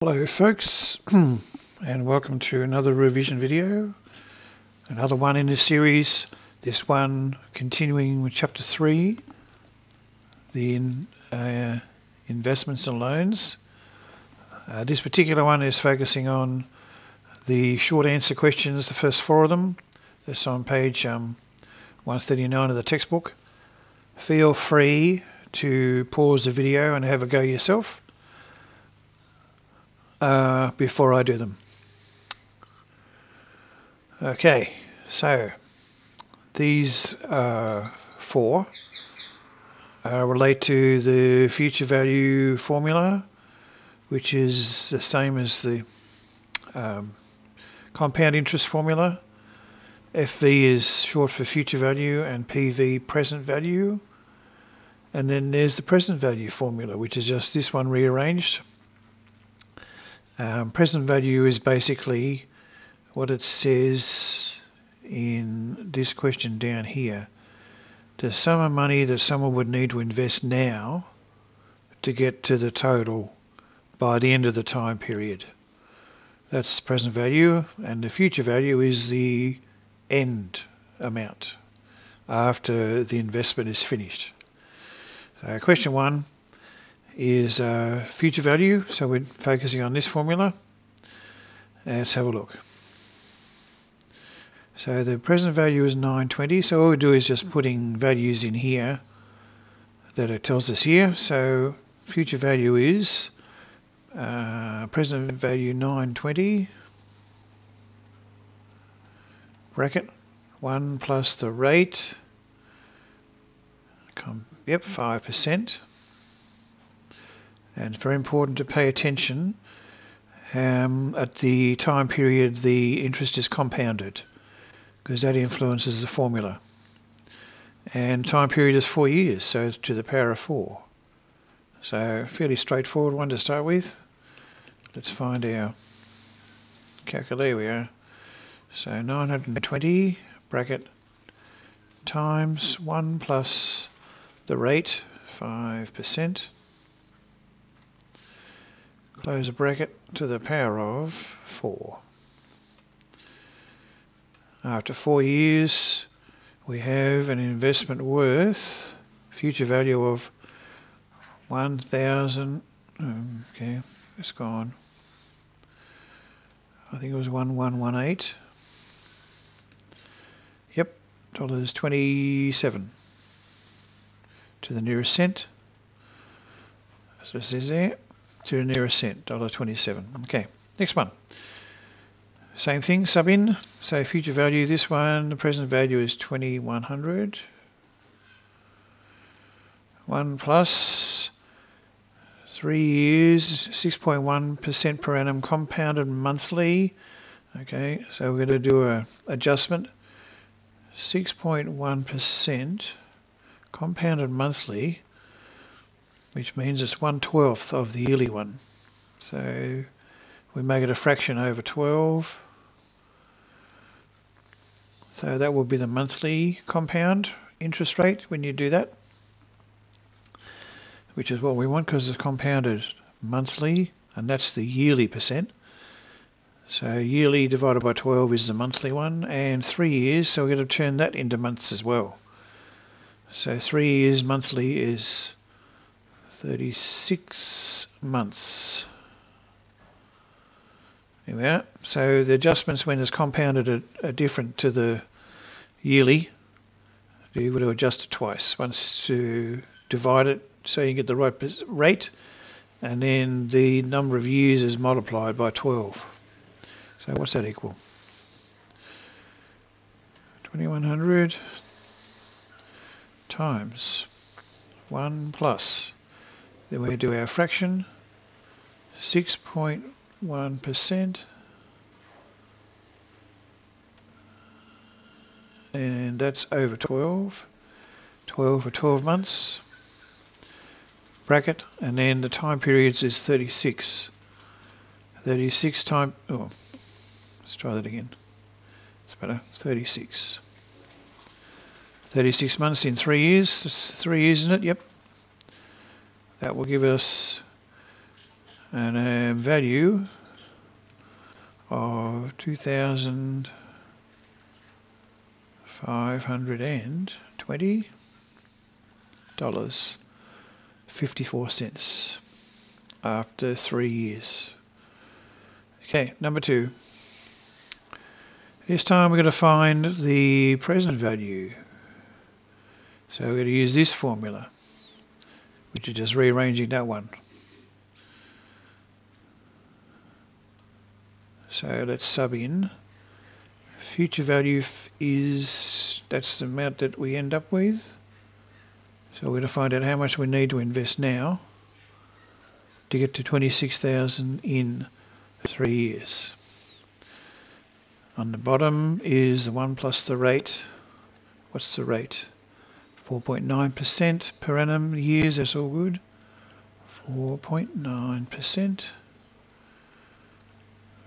Hello folks and welcome to another revision video. Another one in this series. This one continuing with chapter 3 the in, uh, investments and loans. Uh, this particular one is focusing on the short answer questions the first four of them. That's on page um, 139 of the textbook. Feel free to pause the video and have a go yourself uh, before I do them. Okay, so these uh, four uh, relate to the future value formula, which is the same as the um, compound interest formula. FV is short for future value and PV present value. And then there's the present value formula, which is just this one rearranged. Um, present value is basically what it says in this question down here. The sum of money that someone would need to invest now to get to the total by the end of the time period. That's present value, and the future value is the end amount after the investment is finished. So question one is uh, future value. So we're focusing on this formula. Let's have a look. So the present value is 920. So all we do is just putting values in here that it tells us here. So future value is uh, present value 920 bracket 1 plus the rate. Come, yep, 5%. And it's very important to pay attention um, at the time period the interest is compounded because that influences the formula. And time period is four years, so to the power of four. So fairly straightforward one to start with. Let's find our calculator. we are. So 920 bracket times 1 plus the rate, 5% close a bracket to the power of 4. After four years we have an investment worth future value of 1,000 um, okay it's gone. I think it was 1118 yep dollars 27 to the nearest cent. So it says there to the nearest cent, $1.27. Okay, next one. Same thing, sub in. So future value, this one, the present value is 2100. 1 plus 3 years, 6.1% per annum compounded monthly. Okay, so we're going to do a adjustment. 6.1% compounded monthly which means it's 1 12th of the yearly one. So we make it a fraction over 12. So that will be the monthly compound interest rate when you do that, which is what we want because it's compounded monthly, and that's the yearly percent. So yearly divided by 12 is the monthly one, and three years, so we're going to turn that into months as well. So three years monthly is 36 months. There we are. So the adjustments when it's compounded are, are different to the yearly. You would adjust it twice. Once to divide it so you get the right rate, and then the number of years is multiplied by 12. So what's that equal? 2100 times 1 plus then we do our fraction, 6.1%. And that's over 12. 12 for 12 months. Bracket. And then the time periods is 36. 36 time... Oh, let's try that again. It's better. 36. 36 months in three years. That's three years, isn't it? Yep. That will give us an a value of 2,520 dollars 54 cents after three years. Okay, number two. This time we're going to find the present value. So we're going to use this formula, which is just rearranging that one. So let's sub in. Future value is, that's the amount that we end up with. So we're going to find out how much we need to invest now to get to 26,000 in three years. On the bottom is the 1 plus the rate. What's the rate? 4.9% per annum years, that's all good. 4.9%.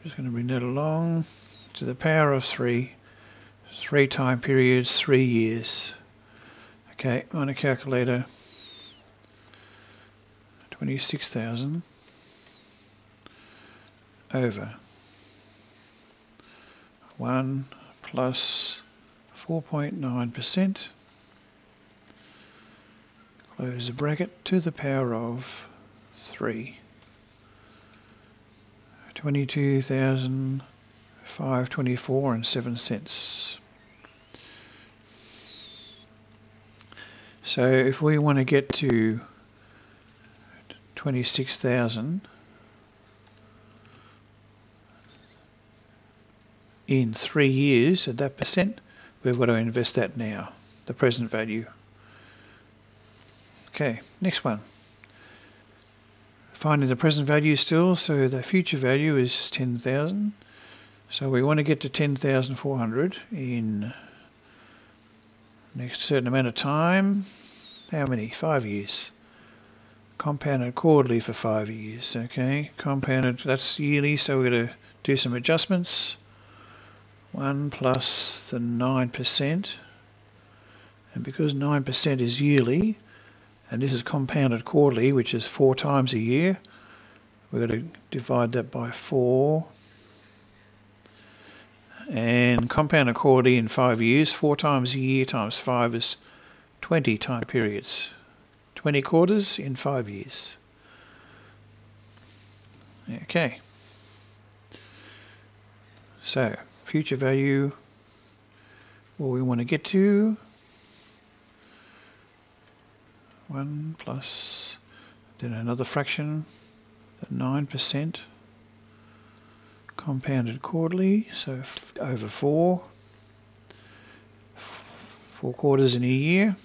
Just going to bring that along to the power of 3. Three time periods, three years. Okay, on a calculator, 26,000 over 1 plus 4.9%, close the bracket to the power of 3. 22,524 and 7 cents. So if we want to get to 26,000 in three years at that percent, we've got to invest that now, the present value. Okay, next one. Finding the present value still, so the future value is 10,000. So we want to get to 10,400 in next certain amount of time. How many? Five years. Compounded quarterly for five years. Okay, compounded, that's yearly, so we're going to do some adjustments. 1 plus the 9%. And because 9% is yearly, and this is compounded quarterly, which is four times a year, we're going to divide that by 4. And compounded quarterly in five years, four times a year times five is 20 time periods. 20 quarters in five years. Okay. So, future value, what we want to get to, 1 plus, then another fraction, 9%, compounded quarterly, so over 4, 4 quarters in a year,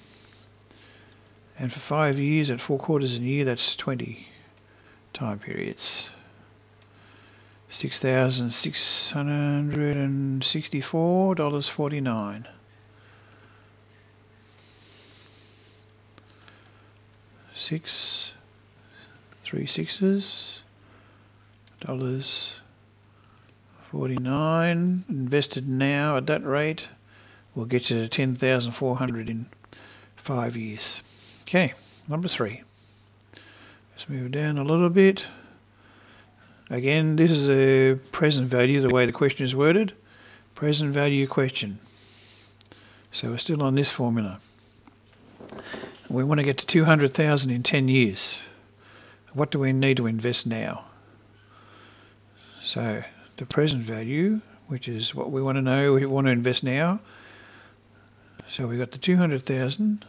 and for 5 years at 4 quarters in a year, that's 20 time periods. Six thousand six hundred and sixty-four dollars forty-nine. Six, three sixes, dollars forty-nine. Invested now at that rate will get you to ten thousand four hundred in five years. Okay, number three. Let's move down a little bit. Again, this is a present value, the way the question is worded. Present value question. So we're still on this formula. We want to get to 200,000 in 10 years. What do we need to invest now? So the present value, which is what we want to know, we want to invest now. So we've got the 200,000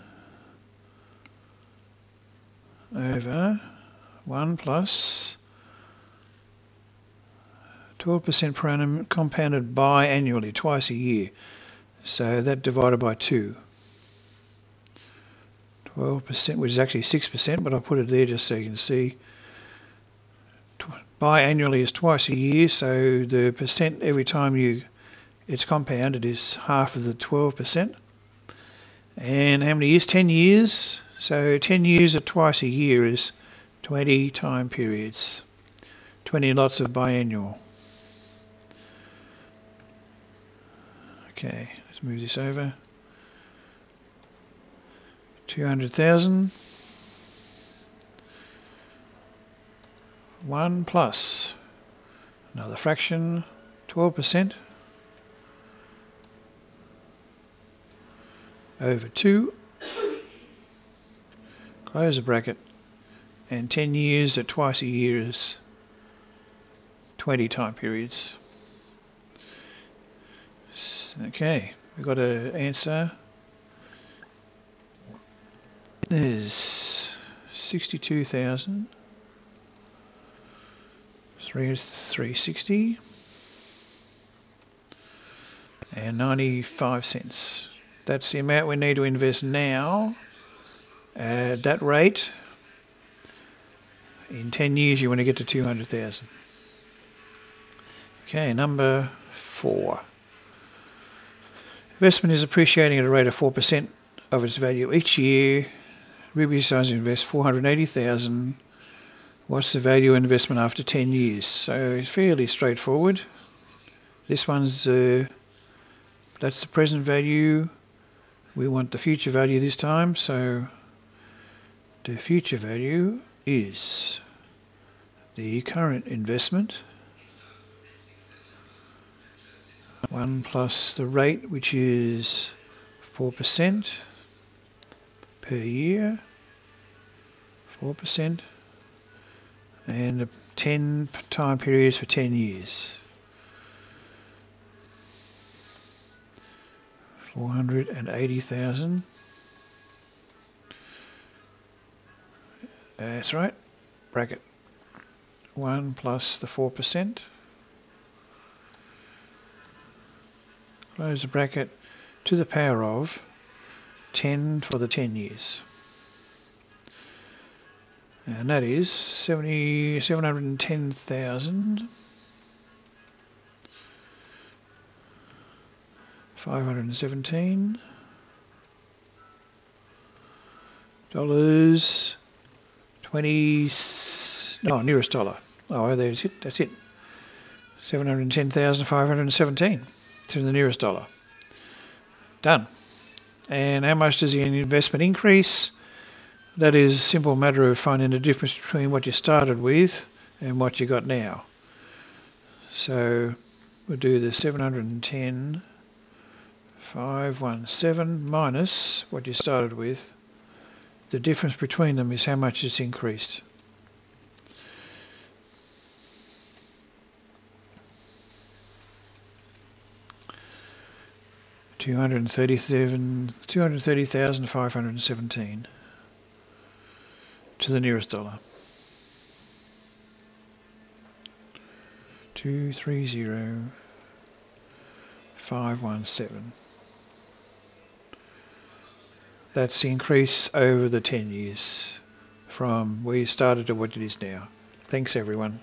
over 1 plus 12% per annum compounded biannually, twice a year. So that divided by 2. 12%, which is actually 6%, but I'll put it there just so you can see. Biannually is twice a year, so the percent every time you it's compounded is half of the 12%. And how many years? 10 years. So 10 years of twice a year is 20 time periods. 20 lots of biannual. Okay, let's move this over. 200,000. 1 plus another fraction, 12% over 2, close the bracket, and 10 years at twice a year is 20 time periods. Okay, we've got an answer. There's 62,000. 360 and 95 cents. That's the amount we need to invest now at that rate. In 10 years, you want to get to 200,000. Okay, number four. Investment is appreciating at a rate of 4% of its value each year. Ruby decides to invest 480,000 What's the value investment after 10 years? So it's fairly straightforward. This one's, uh, that's the present value. We want the future value this time. So the future value is the current investment. 1 plus the rate, which is 4% per year. 4% and 10 time periods for 10 years. 480,000. That's right. Bracket 1 plus the 4%. Close the bracket to the power of 10 for the 10 years. And that is 70, 710,000. 517 dollars 20 no nearest dollar. Oh there's it that's it. 710,517 to the nearest dollar. Done and how much does the investment increase that is a simple matter of finding the difference between what you started with and what you got now. So we'll do the 710 517 minus what you started with. The difference between them is how much it's increased. Two hundred thirty-seven, two hundred thirty thousand five hundred seventeen to the nearest dollar. Two three zero five one seven. That's the increase over the ten years from where you started to what it is now. Thanks everyone.